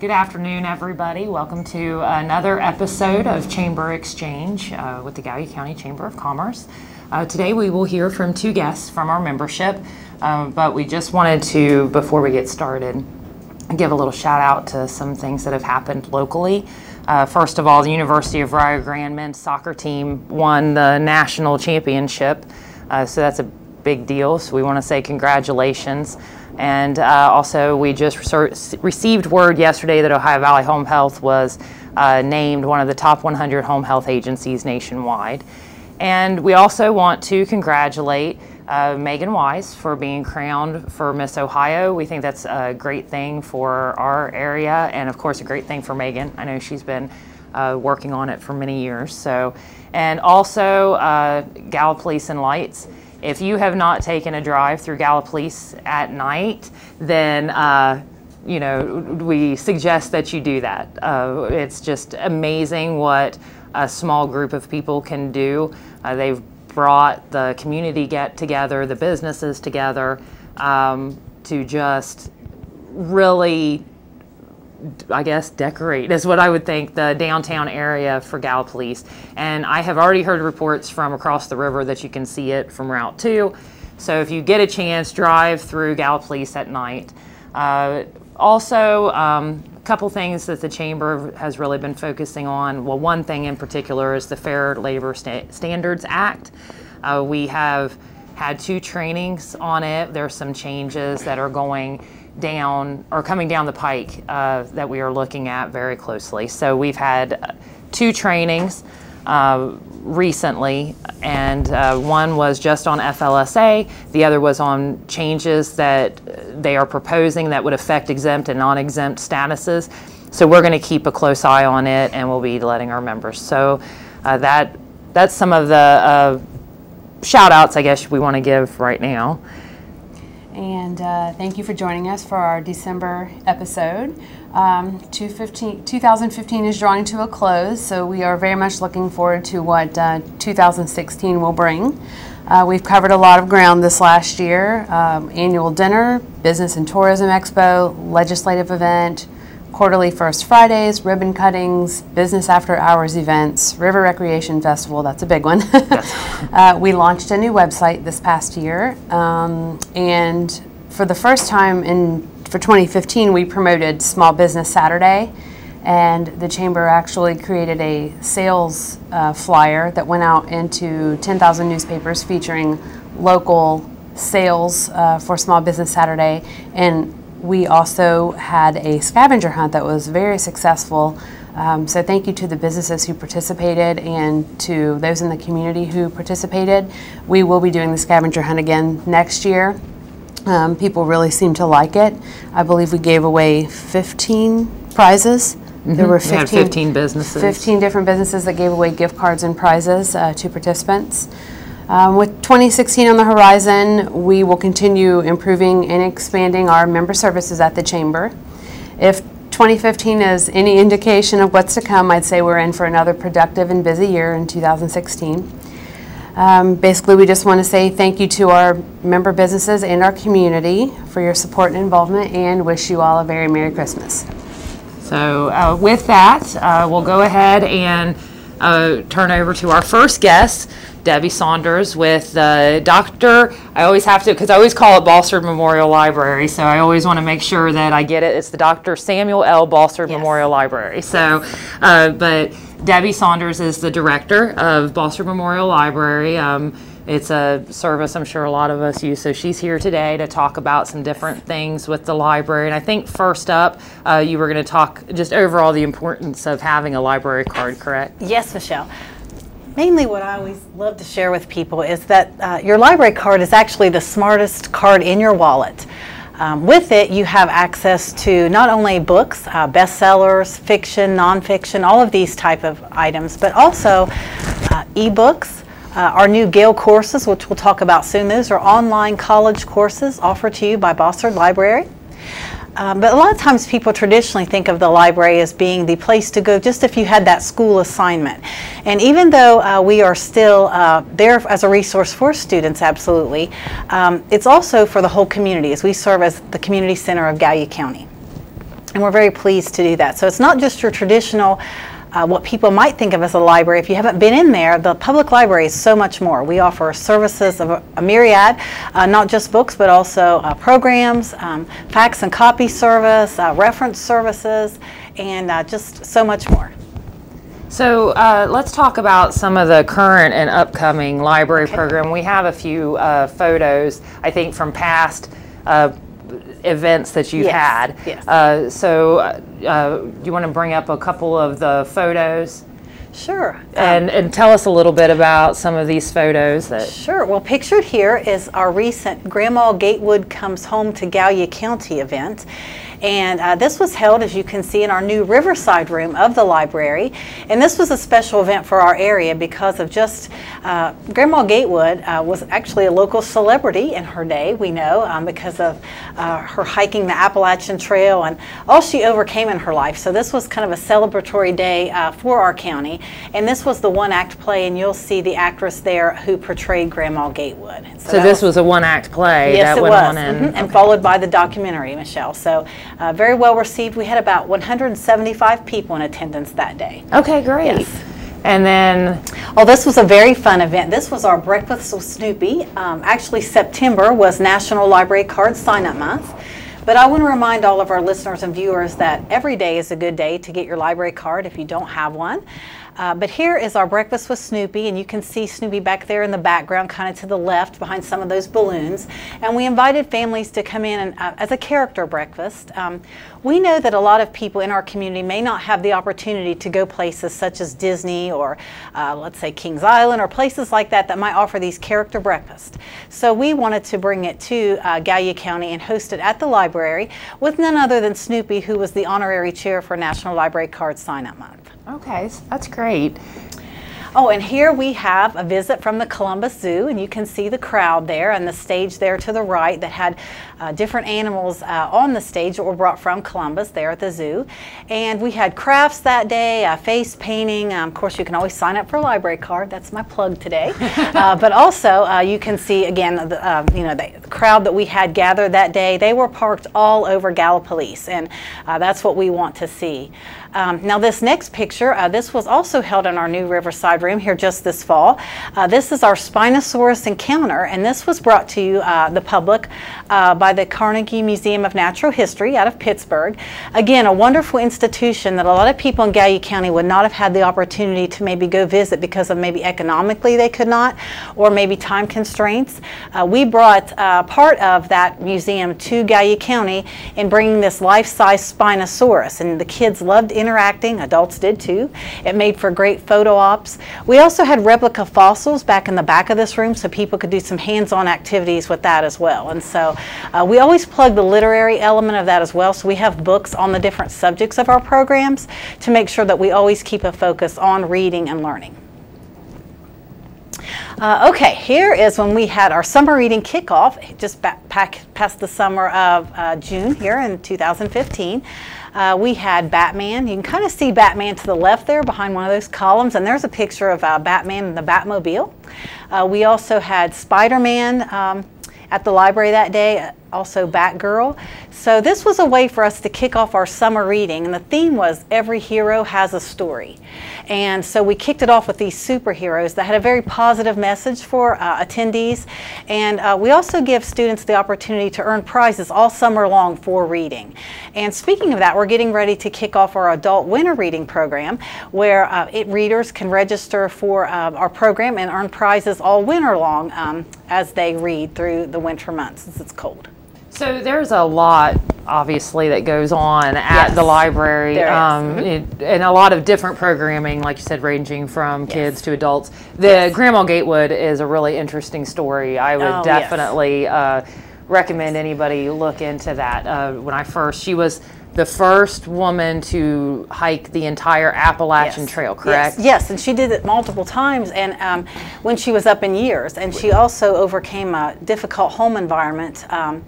Good afternoon, everybody. Welcome to another episode of Chamber Exchange uh, with the Gallia County Chamber of Commerce. Uh, today we will hear from two guests from our membership, um, but we just wanted to, before we get started, give a little shout out to some things that have happened locally. Uh, first of all, the University of Rio Grande men's soccer team won the national championship, uh, so that's a big deal. So we want to say congratulations. And uh, also, we just received word yesterday that Ohio Valley Home Health was uh, named one of the top 100 home health agencies nationwide. And we also want to congratulate uh, Megan Wise for being crowned for Miss Ohio. We think that's a great thing for our area, and of course, a great thing for Megan. I know she's been uh, working on it for many years. So, and also uh, Police and Lights if you have not taken a drive through Gallipolis at night, then uh, you know we suggest that you do that. Uh, it's just amazing what a small group of people can do. Uh, they've brought the community get together, the businesses together, um, to just really I guess, decorate is what I would think the downtown area for Gallipolis. And I have already heard reports from across the river that you can see it from Route 2. So if you get a chance, drive through Gallipolis at night. Uh, also, um, a couple things that the Chamber has really been focusing on. Well, one thing in particular is the Fair Labor Sta Standards Act. Uh, we have had two trainings on it. There's some changes that are going down or coming down the pike uh, that we are looking at very closely. So we've had two trainings uh, recently, and uh, one was just on FLSA, the other was on changes that they are proposing that would affect exempt and non exempt statuses. So we're going to keep a close eye on it and we'll be letting our members. So uh, that that's some of the uh, shout outs, I guess, we want to give right now and uh, thank you for joining us for our December episode. Um, 2015 is drawing to a close, so we are very much looking forward to what uh, 2016 will bring. Uh, we've covered a lot of ground this last year um, annual dinner, Business and Tourism Expo, legislative event, quarterly First Fridays, ribbon cuttings, business after hours events, River Recreation Festival, that's a big one. uh, we launched a new website this past year, um, and for the first time in for 2015, we promoted Small Business Saturday, and the chamber actually created a sales uh, flyer that went out into 10,000 newspapers featuring local sales uh, for Small Business Saturday and we also had a scavenger hunt that was very successful. Um, so thank you to the businesses who participated and to those in the community who participated. We will be doing the scavenger hunt again next year. Um, people really seem to like it. I believe we gave away 15 prizes. Mm-hmm. There were 15, 15, businesses. 15 different businesses that gave away gift cards and prizes uh, to participants. Um, with 2016 on the horizon, we will continue improving and expanding our member services at the Chamber. If 2015 is any indication of what's to come, I'd say we're in for another productive and busy year in 2016. Um, basically, we just want to say thank you to our member businesses and our community for your support and involvement and wish you all a very Merry Christmas. So, uh, with that, uh, we'll go ahead and uh, turn over to our first guest. Debbie Saunders with the doctor. I always have to, because I always call it Bossard Memorial Library, so I always want to make sure that I get it. It's the Dr. Samuel L. Bossard yes. Memorial Library. So, uh, but Debbie Saunders is the director of Bossard Memorial Library. Um, it's a service I'm sure a lot of us use. So she's here today to talk about some different things with the library. And I think first up, uh, you were going to talk just overall the importance of having a library card, correct? Yes, Michelle mainly what I always love to share with people is that uh, your library card is actually the smartest card in your wallet. Um, with it, you have access to not only books, uh, bestsellers, fiction, nonfiction, all of these type of items, but also uh, ebooks. Uh, our new Gale courses, which we'll talk about soon, those are online college courses offered to you by Bossard Library. Um, but a lot of times people traditionally think of the library as being the place to go just if you had that school assignment. And even though uh, we are still uh, there as a resource for students, absolutely, um, it's also for the whole community as we serve as the community center of Gallia County. and we're very pleased to do that. So it's not just your traditional uh, what people might think of as a library. If you haven't been in there, the public library is so much more. We offer services of a, a myriad, uh, not just books, but also uh, programs, um, fax and copy service, uh, reference services, and uh, just so much more. So uh, let's talk about some of the current and upcoming library okay. program. We have a few photos, I think, from past events that you've yes. had. Yes. Uh, so, uh, do you want to bring up a couple of the photos? Sure. And, um, and tell us a little bit about some of these photos. That sure. Well, pictured here is our recent Grandma Gatewood Comes Home to Gallia County event. And uh, this was held, as you can see, in our new Riverside room of the library. And this was a special event for our area because of just uh, Grandma Gatewood uh, was actually a local celebrity in her day, we know, um, because of uh, her hiking the Appalachian Trail and all she overcame in her life. So this was kind of a celebratory day uh, for our county. And this was the one act play, and you'll see the actress there who portrayed Grandma Gatewood. So, so this was, was, a one act play yes, that it went was. on in. Mm-hmm. And followed by the documentary, Michelle. So uh, very well received. We had about 175 people in attendance that day. Okay, great. Yes. And then, oh, this was a very fun event. This was our Breakfast with Snoopy. Um, actually, September was National Library Card Sign Up Month. But I want to remind all of our listeners and viewers that every day is a good day to get your library card if you don't have one. Uh, but here is our breakfast with Snoopy, and you can see Snoopy back there in the background, kind of to the left behind some of those balloons. And we invited families to come in and, uh, as a character breakfast. Um, we know that a lot of people in our community may not have the opportunity to go places such as Disney or, uh, let's say, Kings Island or places like that that might offer these character breakfasts. So we wanted to bring it to uh, Gallia County and host it at the library with none other than Snoopy, who was the honorary chair for National Library Card Sign Up Month. Okay, that's great. Oh, and here we have a visit from the Columbus Zoo, and you can see the crowd there and the stage there to the right that had uh, different animals uh, on the stage that were brought from Columbus there at the zoo. And we had crafts that day, uh, face painting. Um, of course, you can always sign up for a library card. That's my plug today. Uh, but also, uh, you can see again, the, uh, you know, the, the, crowd that we had gathered that day. They were parked all over Gallipolis, and that's what we want to see. Um, now, this next picture, this was also held in our new Riverside room here just this fall. this is our Spinosaurus encounter, and this was brought to the public by by the Carnegie Museum of Natural History out of Pittsburgh. Again, a wonderful institution that a lot of people in Gallia County would not have had the opportunity to maybe go visit because of maybe economically they could not, or maybe time constraints. Uh, we brought uh, part of that museum to Gallia County in bringing this life-size Spinosaurus, and the kids loved adults did too. It made for great photo ops. We also had replica fossils back in the back of this room so people could do some hands-on activities with that as well. And so uh, we always plug the literary element of that as well, so we have books on the different subjects of our programs to make sure that we always keep a focus on reading and learning. Uh, okay, here is when we had our summer reading kickoff, just back, past the summer of uh, June here in 2015. Uh, we had Batman. You can kind of see Batman to the left there behind one of those columns, and there's a picture of uh, Batman and the Batmobile. Uh, we also had Spider-Man um, at the library that day also Batgirl. So this was a way for us to kick off our summer reading, and the theme was Every Hero Has a Story. And so we kicked it off with these superheroes that had a very positive message for uh, attendees. And uh, we also give students the opportunity to earn prizes all summer long for reading. And speaking of that, we're getting ready to kick off our adult winter reading program where uh, it, readers can register for uh, our program and earn prizes all winter long um, as they read through the winter months since it's cold. So there's a lot, obviously, that goes on at yes, the library, um, mm-hmm. it, and a lot of different programming, like you said, ranging from yes. kids to adults. The yes. Grandma Gatewood is a really interesting story. I would oh, definitely uh, recommend anybody look into that. Uh, when I first, she was the first woman to hike the entire Appalachian yes. Trail, correct? Yes. yes, and she did it multiple times and um, when she was up in years. And she also overcame a difficult home environment. Um,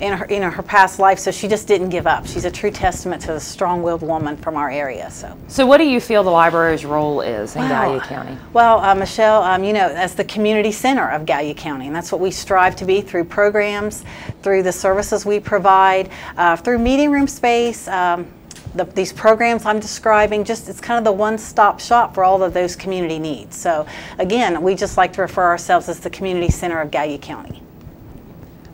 in her, you know, her past life, so she just didn't give up. She's a true testament to the strong-willed woman from our area. So. So, what do you feel the library's role is in Wow. Gallia County? Well, uh, Michelle, um, you know, as the community center of Gallia County, and that's what we strive to be through programs, through the services we provide, uh, through meeting room space. Um, the, these programs I'm describing, just it's kind of the one-stop shop for all of those community needs. So, again, we just like to refer ourselves as the community center of Gallia County.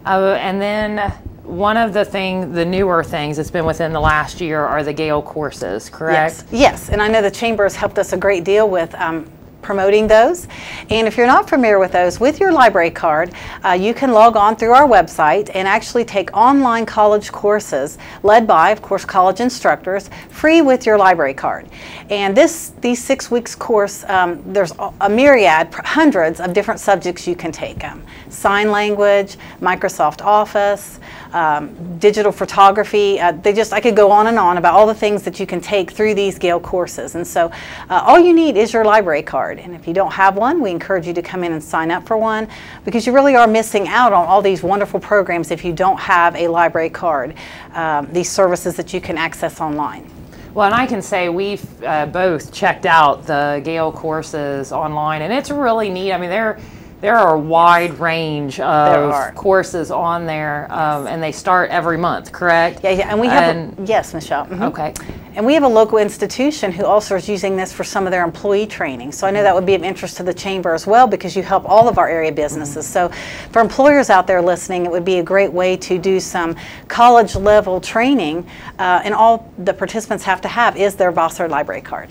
Uh, and then one of the thing, the newer things that's been within the last year are the Gale courses, correct? Yes, yes, and I know the chamber has helped us a great deal with um, promoting those. And if you're not familiar with those, with your library card, uh, you can log on through our website and actually take online college courses led by, of course, college instructors, free with your library card. And this, these six weeks course, um, there's a- myriad, hundreds of different subjects you can take. Um, sign language, Microsoft Office, um, digital photography. Uh, they just, I could go on and on about all the things that you can take through these Gale courses. And so uh, all you need is your library card. And if you don't have one, we encourage you to come in and sign up for one because you really are missing out on all these wonderful programs if you don't have a library card, um, these services that you can access online. Well, and I can say we've uh, both checked out the Gale courses online, and it's really neat. I mean, there there are a wide range of courses on there, um, and they start every month, correct? Yeah, yeah, and we have, And- a, yes, Michelle. mhm. Okay. And we have a local institution who also is using this for some of their employee training. So I know that would be of interest to the chamber as well because you help all of our area businesses. So for employers out there listening, it would be a great way to do some college level training. Uh, and all the participants have to have is their Bossard library card.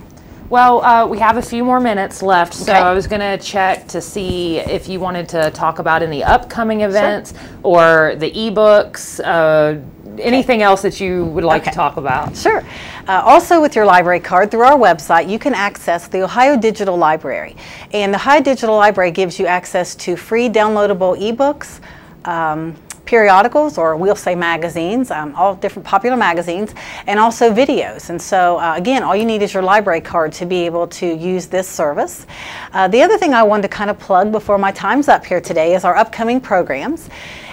Well, uh, we have a few more minutes left, so Okay. I was going to check to see if you wanted to talk about any upcoming events or the ebooks, uh, anything else that you would like to talk about. Sure. Uh, also, with your library card through our website, you can access the Ohio Digital Library. And the Ohio Digital Library gives you access to free downloadable ebooks. Um, periodicals or we'll say magazines um, all different popular magazines and also videos. And so uh, again all you need is your library card to be able to use this service. Uh, the other thing i wanted to kind of plug before my time's up here today is our upcoming programs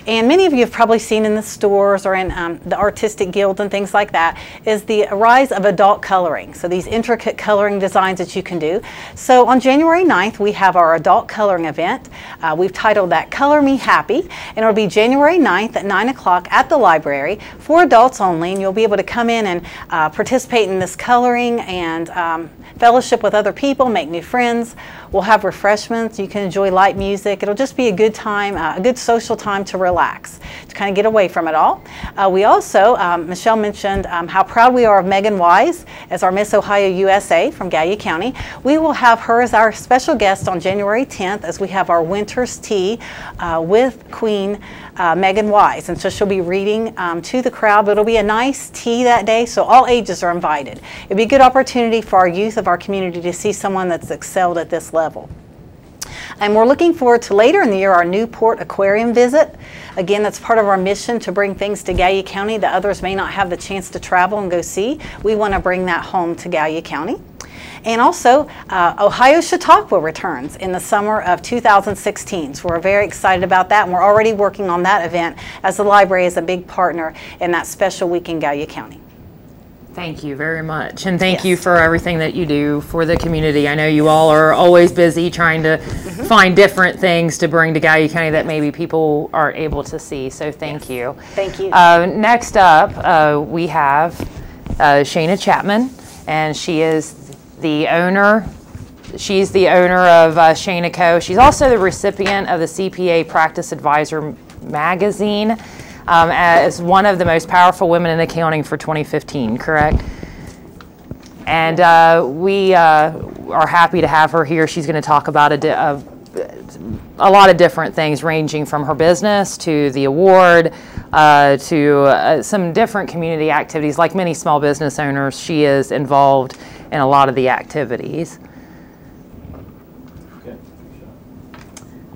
and many of you have probably seen in the stores or in um, the artistic guilds and things like that is the rise of adult coloring. So these intricate coloring designs that you can do. So on January 9th, we have our adult coloring event. Uh, we've titled that Color Me Happy. And it'll be January 9th at 9 o'clock at the library for adults only. And you'll be able to come in and uh, participate in this coloring and um, fellowship with other people, make new friends. We'll have refreshments. You can enjoy light music. It'll just be a good time, uh, a good social time to relax, to kind of get away from it all. Uh, we also, um, Michelle mentioned um, how proud we are of Megan Wise as our Miss Ohio USA from Gallia County. We will have her as our special guest on January 10th as we have our Winter's Tea uh, with Queen uh, Megan Wise. And so she'll be reading um, to the crowd, but it'll be a nice tea that day, so all ages are invited. It'll be a good opportunity for our youth of our community to see someone that's excelled at this level. And we're looking forward to later in the year our Newport Aquarium visit. Again, that's part of our mission to bring things to Gallia County that others may not have the chance to travel and go see. We want to bring that home to Gallia County. And also, uh, Ohio Chautauqua returns in the summer of 2016. So we're very excited about that, and we're already working on that event as the library is a big partner in that special week in Gallia County. Thank you very much. And thank you for everything that you do for the community. I know you all are always busy trying to Mm-hmm. find different things to bring to Gallia County that maybe people aren't able to see. So thank you. Thank you. Uh, next up, uh, we have uh, Shayna Chapman, and she is the owner. She's the owner of uh, Shaynaco She's also the recipient of the CPA Practice Advisor magazine um, as one of the most powerful women in accounting for 2015. Correct. And uh, we uh, are happy to have her here. She's going to talk about a, di- a, a lot of different things, ranging from her business to the award uh, to uh, some different community activities. Like many small business owners, she is involved in a lot of the activities.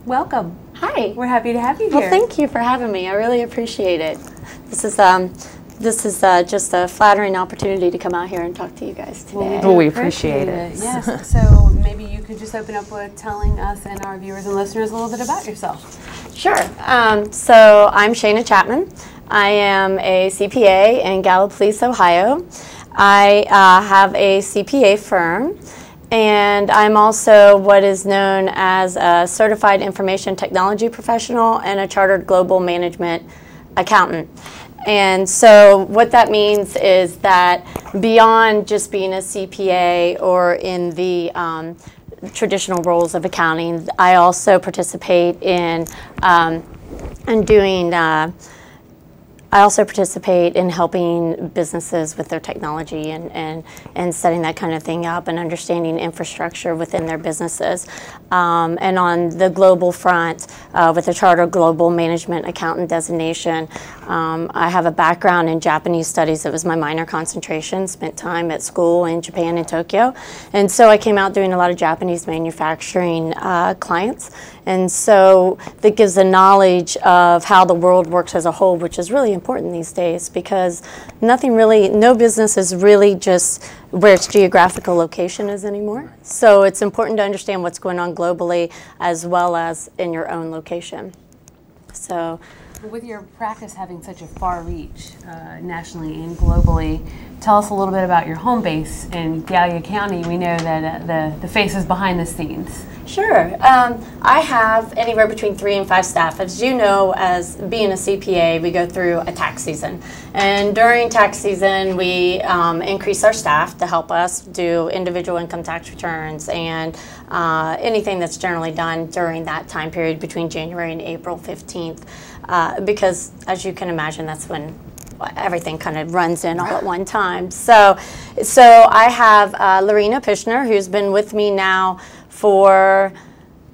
Welcome. Hi. We're happy to have you here. Well, thank you for having me. I really appreciate it. This is um, this is uh, just a flattering opportunity to come out here and talk to you guys today. Well, we appreciate it. Yes. So maybe you could just open up with telling us and our viewers and listeners a little bit about yourself. Sure. Um, so I'm Shayna Chapman. I am a CPA in Gallipolis, Ohio. I uh, have a CPA firm, and I'm also what is known as a certified information technology professional and a chartered global management accountant. And so, what that means is that beyond just being a CPA or in the um, traditional roles of accounting, I also participate in um, in doing. Uh, I also participate in helping businesses with their technology and, and, and setting that kind of thing up and understanding infrastructure within their businesses. Um, and on the global front, uh, with the Charter Global Management Accountant designation, um, I have a background in Japanese studies. It was my minor concentration, spent time at school in Japan and Tokyo. And so I came out doing a lot of Japanese manufacturing uh, clients. And so that gives a knowledge of how the world works as a whole, which is really important these days because nothing really, no business is really just where its geographical location is anymore. So it's important to understand what's going on globally as well as in your own location. So with your practice having such a far reach uh, nationally and globally, tell us a little bit about your home base in Gallia County. We know that uh, the, the face is behind the scenes. Sure. Um, I have anywhere between three and five staff. As you know, as being a CPA, we go through a tax season. And during tax season, we um, increase our staff to help us do individual income tax returns and uh, anything that's generally done during that time period between January and April 15th uh, because as you can imagine, that's when everything kind of runs in all at one time. So, so I have uh, Lorena Pishner, who's been with me now for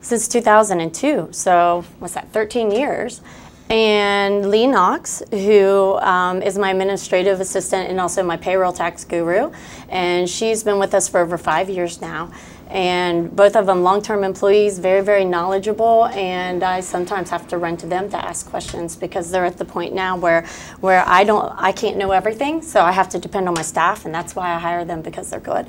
since 2002. So what's that? 13 years. And Lee Knox, who um, is my administrative assistant and also my payroll tax guru, and she's been with us for over five years now and both of them long-term employees very very knowledgeable. And i sometimes have to run to them to ask questions because they're at the point now where where i don't i can't know everything. So i have to depend on my staff and that's why i hire them because they're good.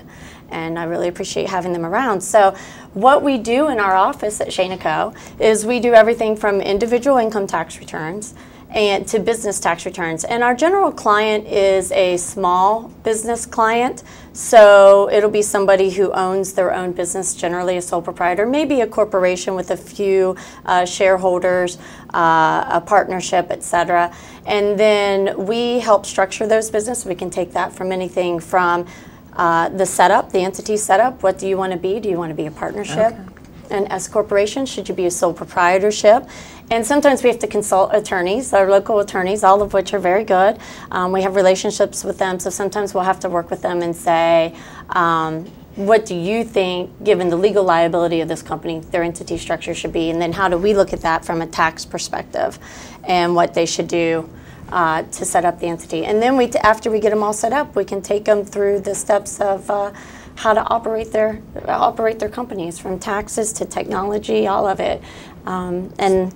And i really appreciate having them around. So what we do in our office at Shaynaco is we do everything from individual income tax returns and to business tax returns. And our general client is a small business client, so it'll be somebody who owns their own business, generally a sole proprietor, maybe a corporation with a few uh, shareholders, uh, a partnership, etc. And then we help structure those businesses. We can take that from anything from uh, the setup, the entity setup. What do you want to be? Do you want to be a partnership? Okay. An S corporation? Should you be a sole proprietorship? And sometimes we have to consult attorneys, our local attorneys, all of which are very good. Um, we have relationships with them, so sometimes we'll have to work with them and say, um, what do you think, given the legal liability of this company, their entity structure should be? And then how do we look at that from a tax perspective and what they should do uh, to set up the entity? And then we, after we get them all set up, we can take them through the steps of uh, how to operate their operate their companies, from taxes to technology, all of it. Um, and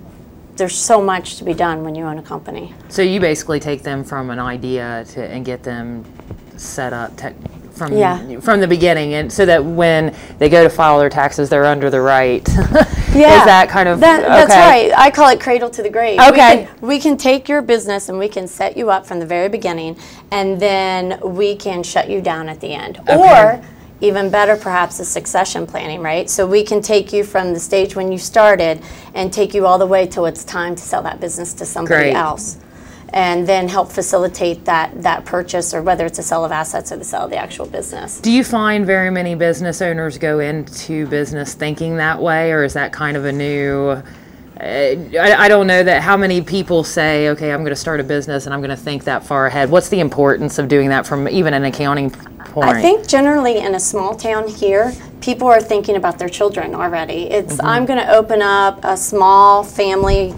there's so much to be done when you own a company. So you basically take them from an idea to and get them set up from yeah. from the beginning, and so that when they go to file their taxes, they're under the right. yeah, is that kind of that, that's right? I call it cradle to the grave. Okay, we can, we can take your business and we can set you up from the very beginning, and then we can shut you down at the end, okay. or even better perhaps is succession planning, right? So we can take you from the stage when you started and take you all the way till it's time to sell that business to somebody Great. else. And then help facilitate that, that purchase or whether it's a sale of assets or the sale of the actual business. Do you find very many business owners go into business thinking that way, or is that kind of a new I, I, don't know that how many people say, okay, I'm going to start a business and I'm going to think that far ahead. What's the importance of doing that from even an accounting point? I think generally in a small town here, people are thinking about their children already. It's mm-hmm. I'm going to open up a small family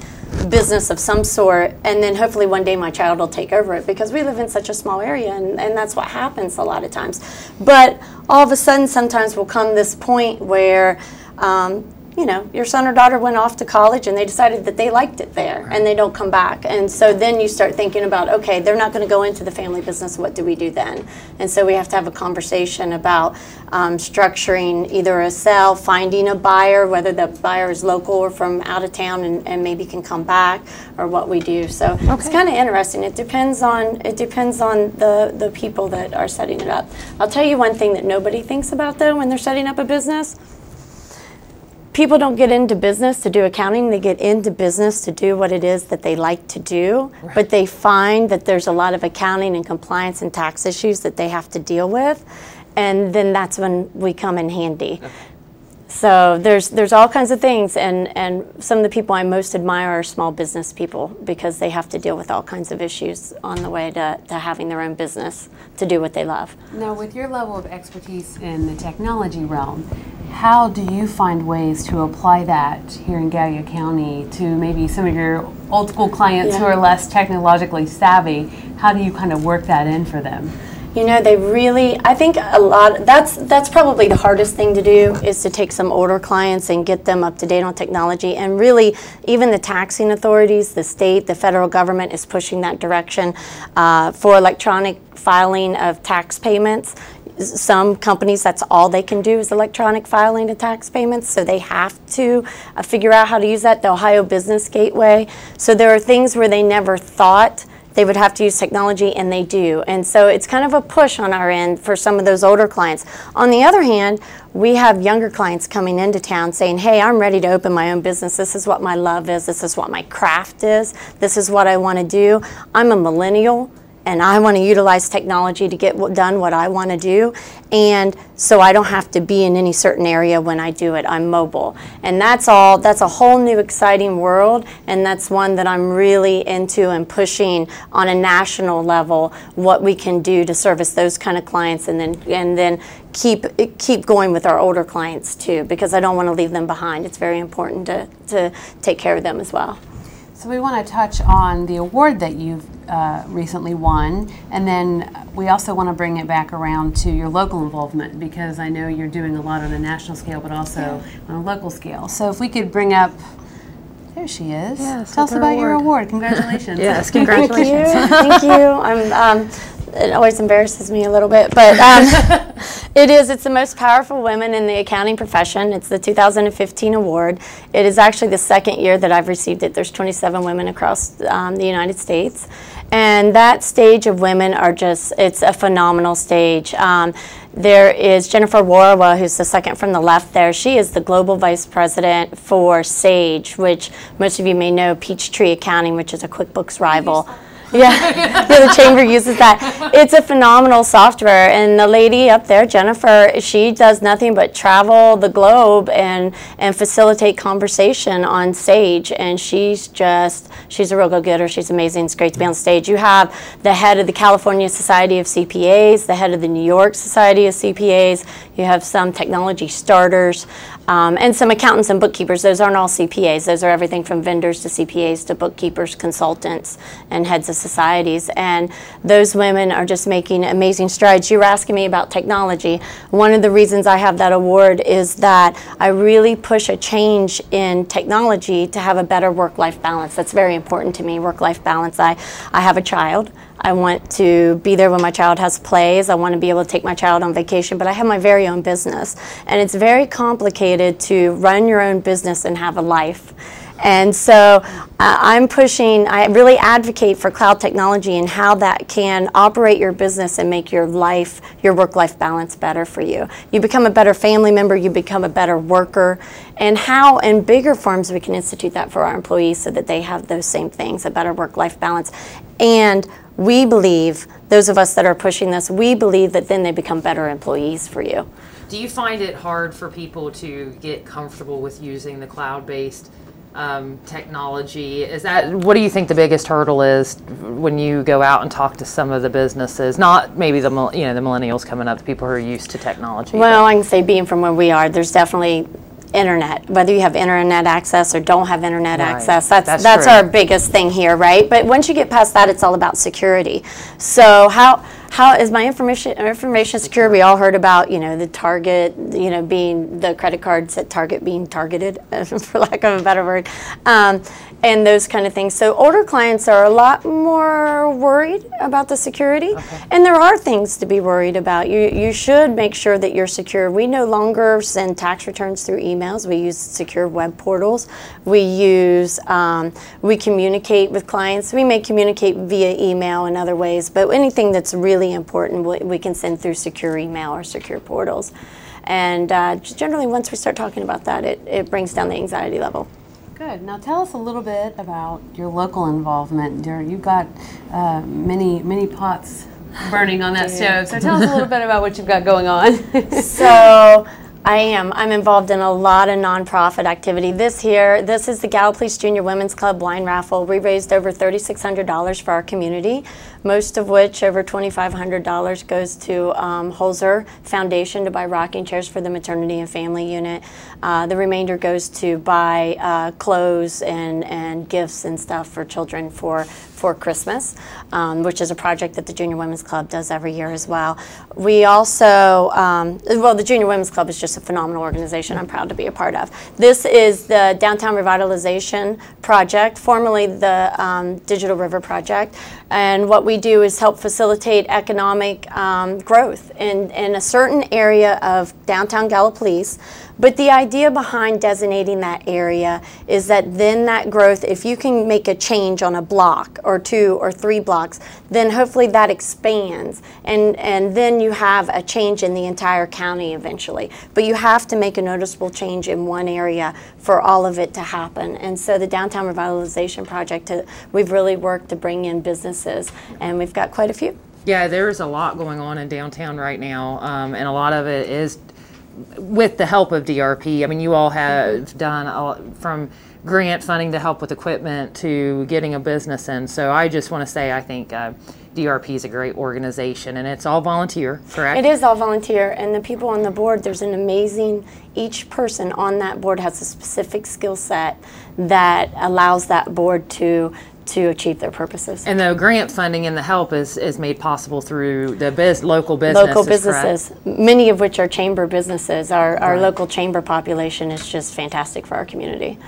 business of some sort and then hopefully one day my child will take over it because we live in such a small area and, and that's what happens a lot of times but all of a sudden sometimes will come this point where um, you know, your son or daughter went off to college and they decided that they liked it there and they don't come back. And so then you start thinking about, okay, they're not going to go into the family business. What do we do then? And so we have to have a conversation about um, structuring either a sale, finding a buyer, whether the buyer is local or from out of town and, and maybe can come back, or what we do. So it's kind of interesting. It depends on it depends on the the people that are setting it up. I'll tell you one thing that nobody thinks about though when they're setting up a business people don't get into business to do accounting. They get into business to do what it is that they like to do. Right. but they find that there's a lot of accounting and compliance and tax issues that they have to deal with. And then that's when we come in handy. Okay. so there's there's all kinds of things. And and some of the people i most admire are small business people because they have to deal with all kinds of issues on the way to, to having their own business to do what they love. Now with your level of expertise in the technology realm how do you find ways to apply that here in Gallia County to maybe some of your old school clients yeah. who are less technologically savvy? How do you kind of work that in for them? You know, they really. I think a lot. That's that's probably the hardest thing to do is to take some older clients and get them up to date on technology. And really, even the taxing authorities, the state, the federal government is pushing that direction uh, for electronic filing of tax payments some companies, that's all they can do is electronic filing of tax payments, so they have to uh, figure out how to use that, the Ohio Business Gateway. So there are things where they never thought they would have to use technology, and they do. And so it's kind of a push on our end for some of those older clients. On the other hand, we have younger clients coming into town saying, hey, I'm ready to open my own business. This is what my love is. This is what my craft is. This is what I want to do. I'm a millennial and I want to utilize technology to get done what I want to do. And so I don't have to be in any certain area when I do it. I'm mobile. And that's all, that's a whole new exciting world. And that's one that I'm really into and pushing on a national level what we can do to service those kind of clients and then, and then keep, keep going with our older clients too, because I don't want to leave them behind. It's very important to, to take care of them as well. So we want to touch on the award that you've uh, recently won, and then we also want to bring it back around to your local involvement because I know you're doing a lot on a national scale, but also yeah. on a local scale. So if we could bring up. There she is. Yes, Tell us about award. your award. Congratulations. yes, congratulations. Thank you. Thank you. I'm um, it always embarrasses me a little bit, but um, it is. It's the most powerful women in the accounting profession. It's the 2015 award. It is actually the second year that I've received it. There's 27 women across um, the United States, and that stage of women are just. It's a phenomenal stage. Um, there is Jennifer Warawa, who's the second from the left there. She is the global vice president for Sage, which most of you may know, Peachtree Accounting, which is a QuickBooks rival. Yeah, yeah, the chamber uses that. It's a phenomenal software, and the lady up there, Jennifer, she does nothing but travel the globe and and facilitate conversation on stage. And she's just she's a real go-getter. She's amazing. It's great to be on stage. You have the head of the California Society of CPAs, the head of the New York Society of CPAs. You have some technology starters. Um, and some accountants and bookkeepers. Those aren't all CPAs. Those are everything from vendors to CPAs to bookkeepers, consultants, and heads of societies. And those women are just making amazing strides. You were asking me about technology. One of the reasons I have that award is that I really push a change in technology to have a better work-life balance. That's very important to me, work-life balance. I, I have a child. I want to be there when my child has plays. I want to be able to take my child on vacation, but I have my very own business. And it's very complicated to run your own business and have a life. And so uh, I'm pushing, I really advocate for cloud technology and how that can operate your business and make your life, your work life balance better for you. You become a better family member, you become a better worker, and how in bigger forms we can institute that for our employees so that they have those same things a better work life balance. And we believe, those of us that are pushing this, we believe that then they become better employees for you. Do you find it hard for people to get comfortable with using the cloud based um, technology? Is that what do you think the biggest hurdle is when you go out and talk to some of the businesses? Not maybe the you know the millennials coming up, the people who are used to technology. Well, but. I can say being from where we are, there's definitely internet, whether you have internet access or don't have internet right. access. That's that's, that's our biggest thing here, right? But once you get past that, it's all about security. So how how is my information information secure? We all heard about you know the Target, you know, being the credit cards at Target being targeted, for lack of a better word, um, and those kind of things. So older clients are a lot more worried about the security, and there are things to be worried about. You you should make sure that you're secure. We no longer send tax returns through emails. We use secure web portals. We use um, we communicate with clients. We may communicate via email and other ways, but anything that's really important, we, we can send through secure email or secure portals. And uh, generally, once we start talking about that, it, it brings down the anxiety level. Good. Now tell us a little bit about your local involvement. You've got uh, many, many pots burning on that stove. So tell us a little bit about what you've got going on. So I am. I'm involved in a lot of nonprofit activity. This here, this is the Gallipolis Junior Women's Club blind raffle. We raised over $3,600 for our community, most of which, over $2,500, goes to um, Holzer Foundation to buy rocking chairs for the maternity and family unit. Uh, the remainder goes to buy uh, clothes and, and gifts and stuff for children for for Christmas, um, which is a project that the Junior Women's Club does every year as well. We also, um, well, the Junior Women's Club is just a phenomenal organization I'm proud to be a part of. This is the Downtown Revitalization Project, formerly the um, Digital River Project. And what we do is help facilitate economic um, growth in, in a certain area of downtown Gallipolis. But the idea behind designating that area is that then that growth, if you can make a change on a block or two or three blocks, then hopefully that expands. And, and then you have a change in the entire county eventually. But you have to make a noticeable change in one area for all of it to happen. And so the Downtown Revitalization Project, uh, we've really worked to bring in businesses, and we've got quite a few. Yeah, there's a lot going on in downtown right now, um, and a lot of it is with the help of DRP. I mean, you all have done a lot, from grant funding to help with equipment to getting a business in. So I just want to say I think uh, DRP is a great organization, and it's all volunteer, correct? It is all volunteer, and the people on the board, there's an amazing, each person on that board has a specific skill set that allows that board to to achieve their purposes. And the grant funding and the help is, is made possible through the biz, local businesses. local correct? businesses, many of which are chamber businesses. Our, our Right. local chamber population is just fantastic for our community.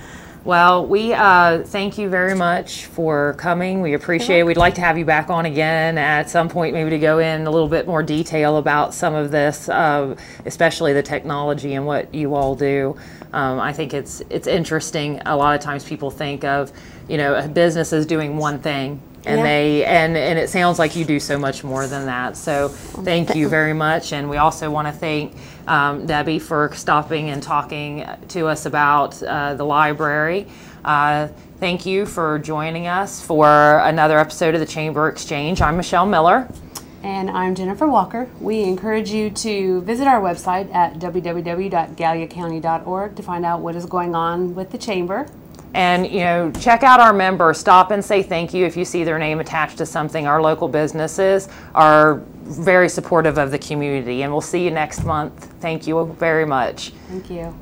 Well, we uh, thank you very much for coming. We appreciate it. We'd like to have you back on again at some point, maybe to go in a little bit more detail about some of this, uh, especially the technology and what you all do. Um, I think it's it's interesting. A lot of times people think of, you know, a business as doing one thing. And Yeah. they and and it sounds like you do so much more than that. So thank you very much. And we also want to thank um, Debbie for stopping and talking to us about uh, the library. Uh, thank you for joining us for another episode of the Chamber Exchange. I'm Michelle Miller. And I'm Jennifer Walker. We encourage you to visit our website at www.galliacounty.org to find out what is going on with the chamber. And you know, check out our members. Stop and say thank you if you see their name attached to something. Our local businesses are very supportive of the community, and we'll see you next month. Thank you very much. Thank you.